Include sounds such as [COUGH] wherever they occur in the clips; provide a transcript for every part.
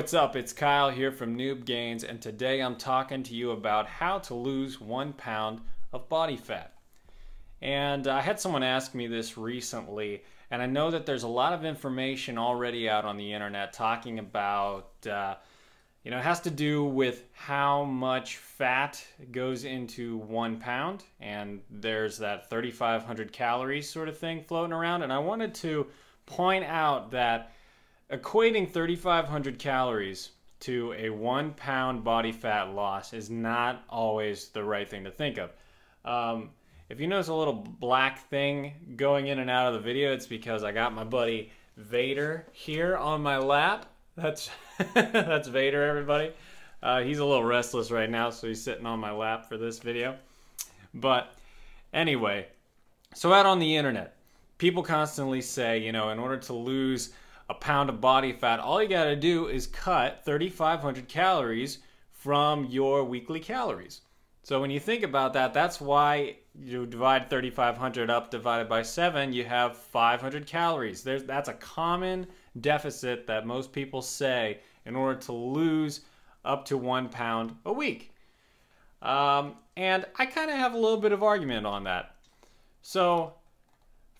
what's up? It's Kyle here from Noob Gains, and today I'm talking to you about how to lose one pound of body fat. And I had someone ask me this recently, and I know that there's a lot of information already out on the internet talking about, uh, you know, it has to do with how much fat goes into one pound, and there's that 3,500 calories sort of thing floating around. And I wanted to point out that equating 3,500 calories to a one pound body fat loss is not always the right thing to think of. Um, if you notice a little black thing going in and out of the video, it's because I got my buddy Vader here on my lap. That's [LAUGHS] that's Vader, everybody. Uh, he's a little restless right now, so he's sitting on my lap for this video. But anyway, so out on the internet, people constantly say, you know, in order to lose a pound of body fat, all you got to do is cut 3,500 calories from your weekly calories. So when you think about that, that's why you divide 3,500 up divided by 7, you have 500 calories. There's, that's a common deficit that most people say in order to lose up to one pound a week. Um, and I kind of have a little bit of argument on that. So,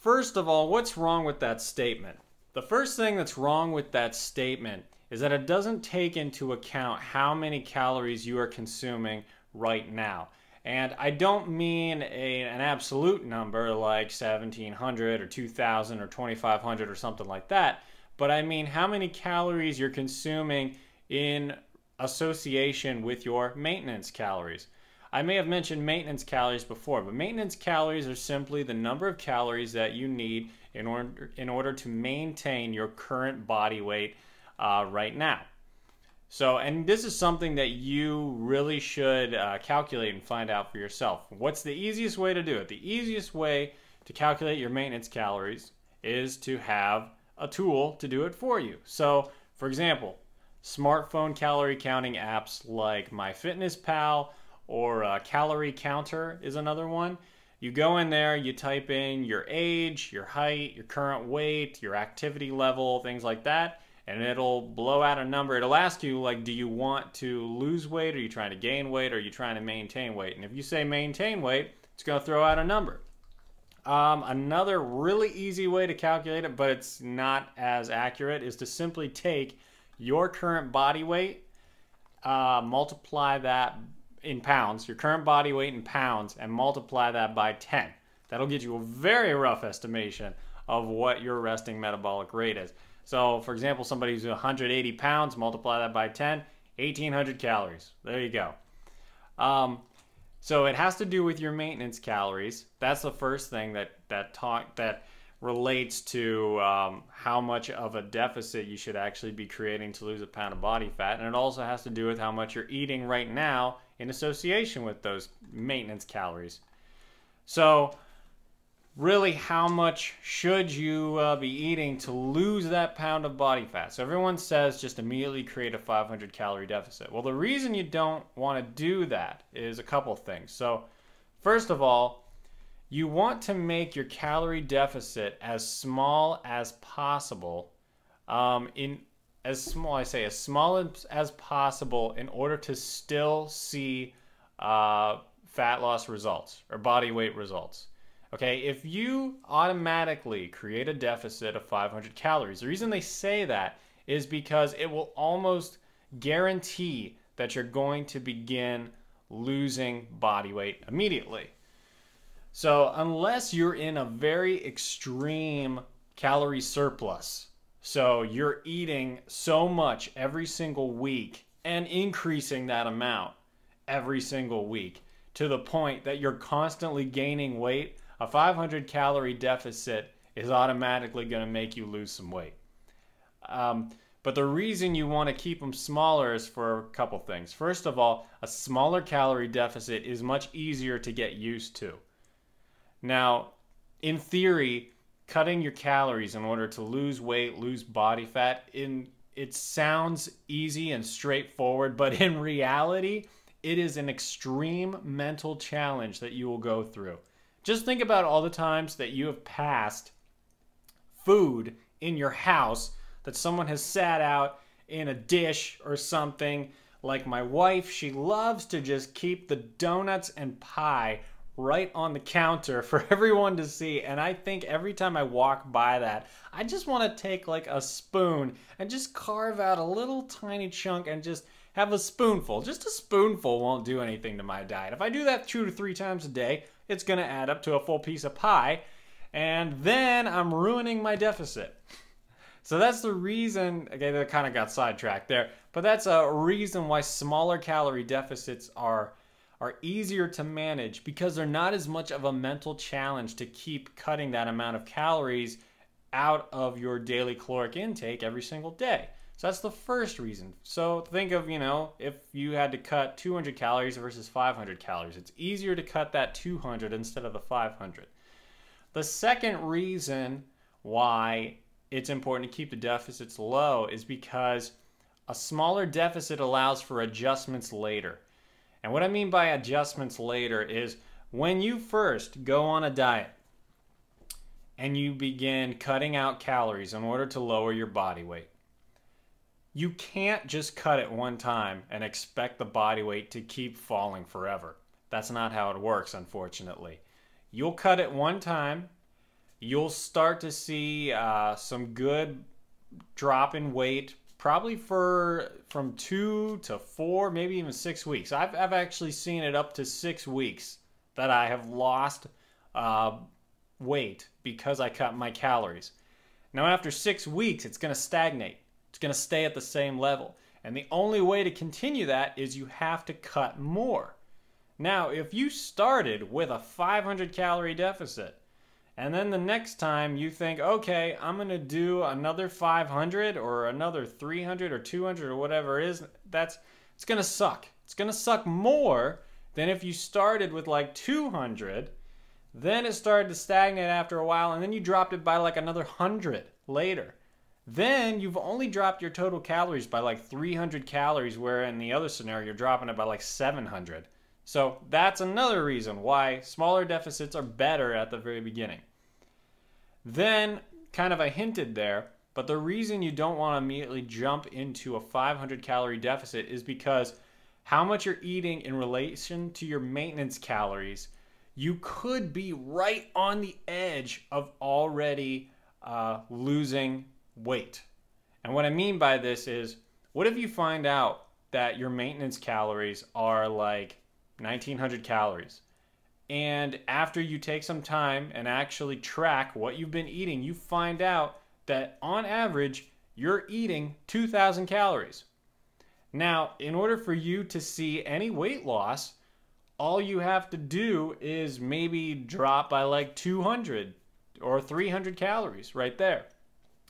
first of all, what's wrong with that statement? The first thing that's wrong with that statement is that it doesn't take into account how many calories you are consuming right now. And I don't mean a, an absolute number like 1700 or 2000 or 2500 or something like that, but I mean how many calories you're consuming in association with your maintenance calories. I may have mentioned maintenance calories before, but maintenance calories are simply the number of calories that you need in order, in order to maintain your current body weight uh, right now. So, and this is something that you really should uh, calculate and find out for yourself. What's the easiest way to do it? The easiest way to calculate your maintenance calories is to have a tool to do it for you. So, for example, smartphone calorie counting apps like MyFitnessPal or uh, Calorie Counter is another one. You go in there, you type in your age, your height, your current weight, your activity level, things like that and it'll blow out a number. It'll ask you, like, do you want to lose weight? Are you trying to gain weight? Are you trying to maintain weight? And if you say maintain weight, it's going to throw out a number. Um, another really easy way to calculate it, but it's not as accurate, is to simply take your current body weight, uh, multiply that in pounds, your current body weight in pounds, and multiply that by 10. That'll get you a very rough estimation of what your resting metabolic rate is. So, for example, somebody who's 180 pounds, multiply that by 10, 1800 calories. There you go. Um, so it has to do with your maintenance calories. That's the first thing that that talk that relates to um, how much of a deficit you should actually be creating to lose a pound of body fat, and it also has to do with how much you're eating right now in association with those maintenance calories. So really how much should you uh, be eating to lose that pound of body fat. So everyone says just immediately create a 500 calorie deficit. Well, the reason you don't want to do that is a couple things. So first of all, you want to make your calorie deficit as small as possible um, in as small I say as small as, as possible in order to still see uh, fat loss results or body weight results. Okay, if you automatically create a deficit of 500 calories, the reason they say that is because it will almost guarantee that you're going to begin losing body weight immediately. So, unless you're in a very extreme calorie surplus, so you're eating so much every single week and increasing that amount every single week to the point that you're constantly gaining weight a 500 calorie deficit is automatically going to make you lose some weight. Um, but the reason you want to keep them smaller is for a couple things. First of all, a smaller calorie deficit is much easier to get used to. Now, in theory, cutting your calories in order to lose weight, lose body fat, in it sounds easy and straightforward, but in reality, it is an extreme mental challenge that you will go through. Just think about all the times that you have passed food in your house that someone has sat out in a dish or something. Like my wife, she loves to just keep the donuts and pie right on the counter [LAUGHS] for everyone to see. And I think every time I walk by that, I just want to take like a spoon and just carve out a little tiny chunk and just have a spoonful. Just a spoonful won't do anything to my diet. If I do that two to three times a day, it's going to add up to a full piece of pie. And then I'm ruining my deficit. So that's the reason, okay, that kind of got sidetracked there, but that's a reason why smaller calorie deficits are are easier to manage because they're not as much of a mental challenge to keep cutting that amount of calories out of your daily caloric intake every single day. So that's the first reason. So think of, you know, if you had to cut 200 calories versus 500 calories, it's easier to cut that 200 instead of the 500. The second reason why it's important to keep the deficits low is because a smaller deficit allows for adjustments later. And what I mean by adjustments later is when you first go on a diet and you begin cutting out calories in order to lower your body weight, you can't just cut it one time and expect the body weight to keep falling forever. That's not how it works, unfortunately. You'll cut it one time, you'll start to see uh, some good drop in weight probably for from two to four, maybe even six weeks. I've, I've actually seen it up to six weeks that I have lost uh, weight because I cut my calories. Now, after six weeks, it's going to stagnate. It's going to stay at the same level. And the only way to continue that is you have to cut more. Now, if you started with a 500 calorie deficit, and then the next time you think, okay, I'm going to do another 500 or another 300 or 200 or whatever it is, that's it's going to suck. It's going to suck more than if you started with like 200, then it started to stagnate after a while, and then you dropped it by like another 100 later. Then you've only dropped your total calories by like 300 calories, where in the other scenario, you're dropping it by like 700. So that's another reason why smaller deficits are better at the very beginning. Then, kind of I hinted there, but the reason you don't want to immediately jump into a 500 calorie deficit is because how much you're eating in relation to your maintenance calories, you could be right on the edge of already uh, losing weight. And what I mean by this is, what if you find out that your maintenance calories are like 1900 calories? And after you take some time and actually track what you've been eating, you find out that on average, you're eating 2,000 calories. Now, in order for you to see any weight loss, all you have to do is maybe drop by like 200 or 300 calories right there.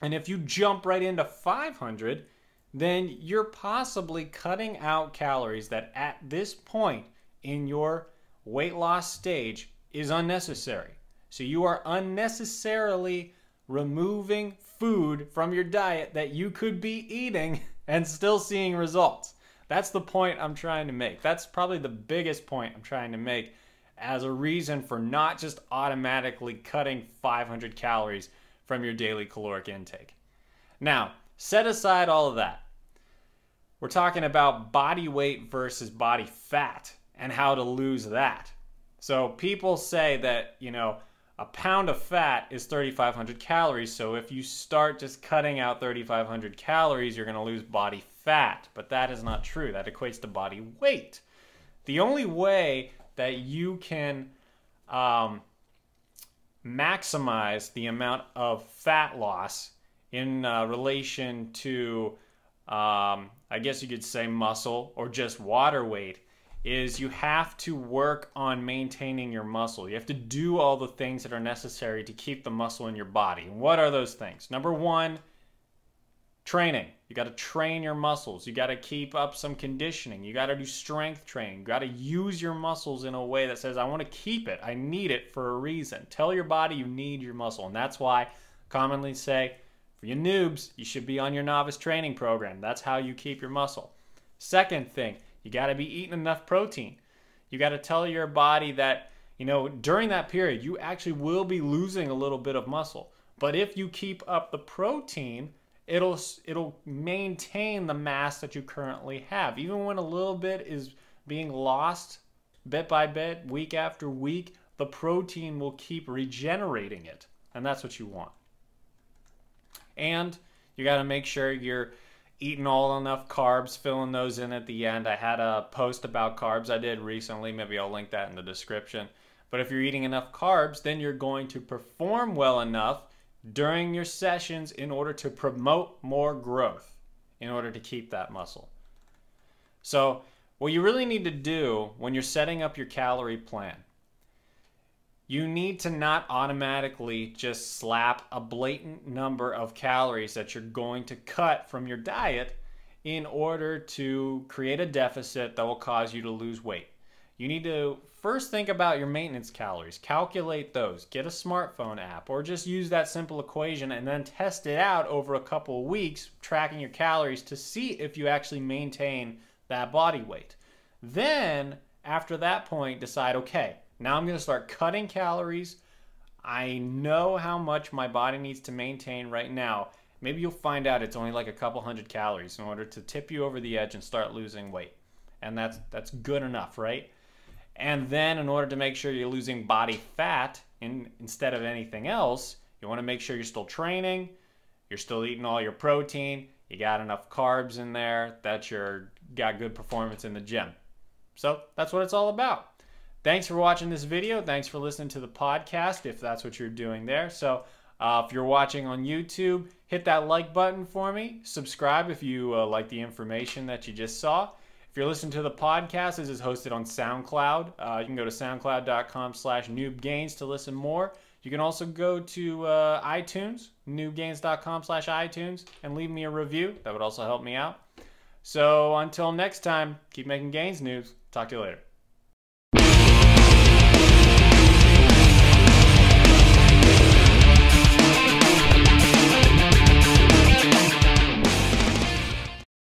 And if you jump right into 500, then you're possibly cutting out calories that at this point in your weight loss stage is unnecessary. So you are unnecessarily removing food from your diet that you could be eating [LAUGHS] and still seeing results. That's the point I'm trying to make. That's probably the biggest point I'm trying to make as a reason for not just automatically cutting 500 calories from your daily caloric intake. Now, set aside all of that. We're talking about body weight versus body fat and how to lose that. So people say that, you know, a pound of fat is 3,500 calories. So if you start just cutting out 3,500 calories, you're going to lose body fat. But that is not true. That equates to body weight. The only way that you can um, maximize the amount of fat loss in uh, relation to, um, I guess you could say muscle or just water weight is you have to work on maintaining your muscle. You have to do all the things that are necessary to keep the muscle in your body. What are those things? Number one, training. You got to train your muscles. You got to keep up some conditioning. You got to do strength training. You got to use your muscles in a way that says, I want to keep it. I need it for a reason. Tell your body you need your muscle. And that's why I commonly say, for you noobs, you should be on your novice training program. That's how you keep your muscle. Second thing, you got to be eating enough protein. You got to tell your body that, you know, during that period, you actually will be losing a little bit of muscle. But if you keep up the protein it'll it'll maintain the mass that you currently have. Even when a little bit is being lost bit by bit, week after week, the protein will keep regenerating it. And that's what you want. And you got to make sure you're eating all enough carbs, filling those in at the end. I had a post about carbs I did recently. Maybe I'll link that in the description. But if you're eating enough carbs, then you're going to perform well enough during your sessions in order to promote more growth, in order to keep that muscle. So, what you really need to do when you're setting up your calorie plan, you need to not automatically just slap a blatant number of calories that you're going to cut from your diet in order to create a deficit that will cause you to lose weight. You need to first think about your maintenance calories, calculate those, get a smartphone app, or just use that simple equation and then test it out over a couple of weeks, tracking your calories to see if you actually maintain that body weight. Then, after that point, decide okay, now I'm going to start cutting calories. I know how much my body needs to maintain right now. Maybe you'll find out it's only like a couple hundred calories in order to tip you over the edge and start losing weight. And that's that's good enough, right? And then in order to make sure you're losing body fat in, instead of anything else, you want to make sure you're still training, you're still eating all your protein, you got enough carbs in there, that you're got good performance in the gym. So that's what it's all about. Thanks for watching this video. Thanks for listening to the podcast if that's what you're doing there. So uh, if you're watching on YouTube, hit that like button for me. Subscribe if you uh, like the information that you just saw. If you're listening to the podcast, this is hosted on SoundCloud. Uh, you can go to soundcloud.com slash noobgains to listen more. You can also go to uh, iTunes, noobgains.com slash iTunes, and leave me a review. That would also help me out. So until next time, keep making gains, noobs. Talk to you later.